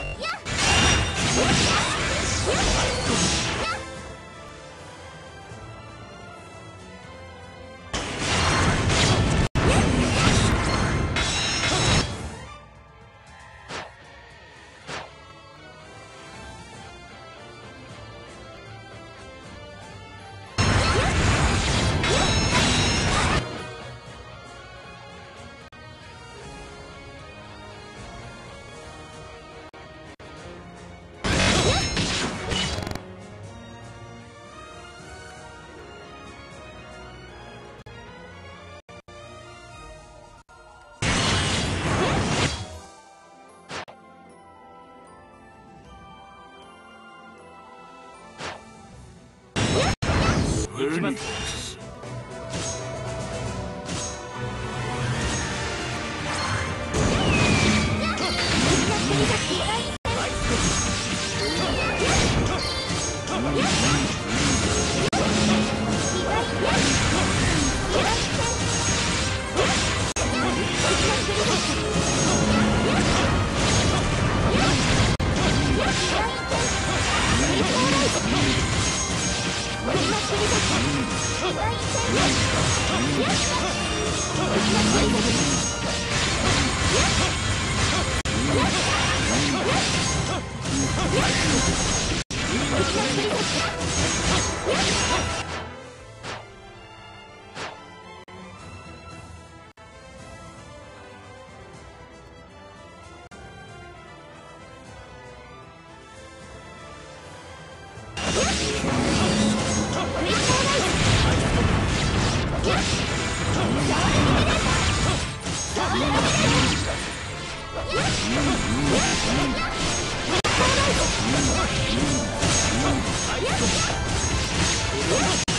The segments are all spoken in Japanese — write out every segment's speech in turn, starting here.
行きます Yeah!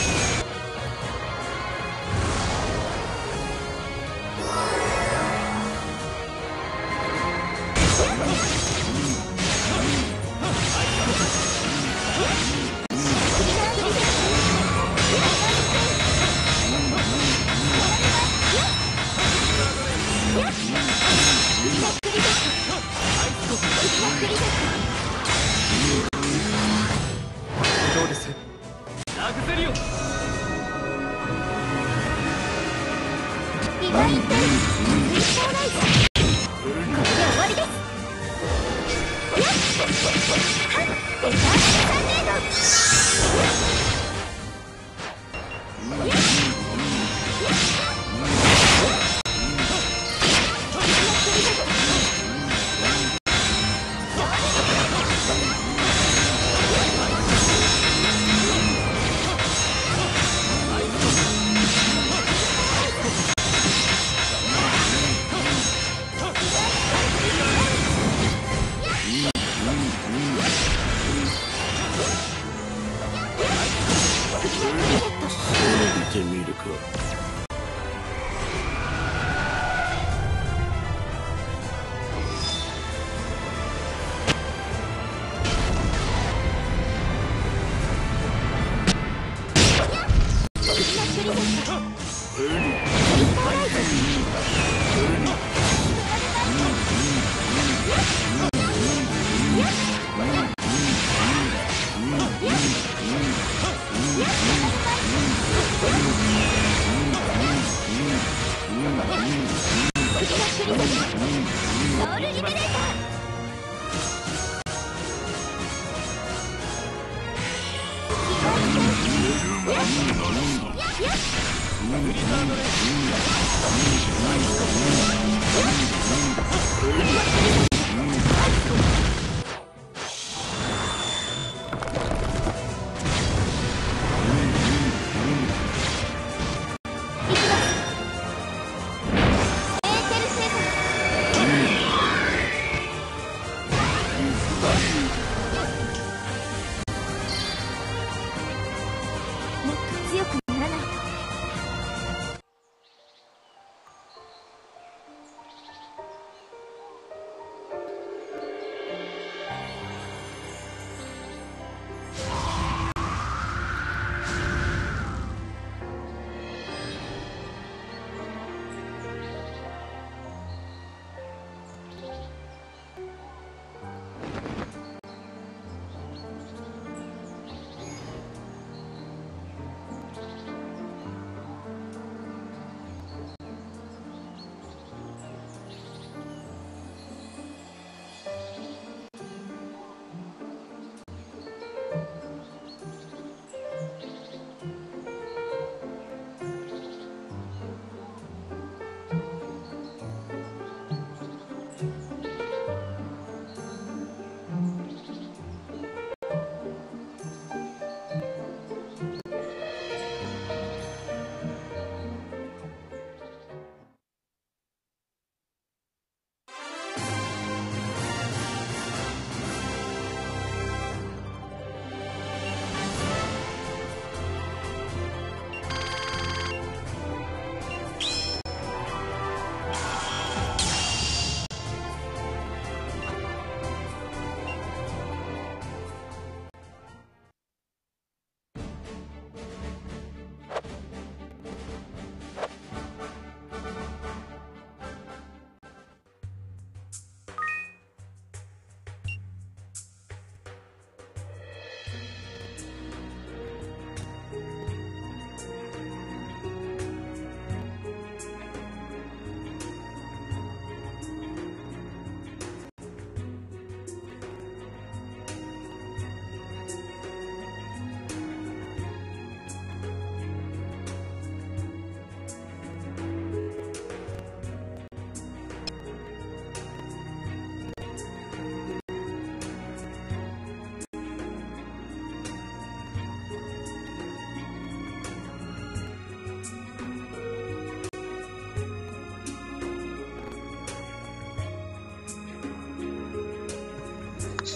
終わりです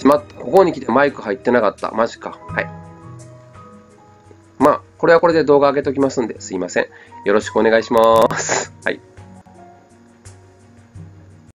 まった。ここに来てマイク入ってなかった。マジか。はい。まあ、これはこれで動画上げときますんで、すいません。よろしくお願いします。はい。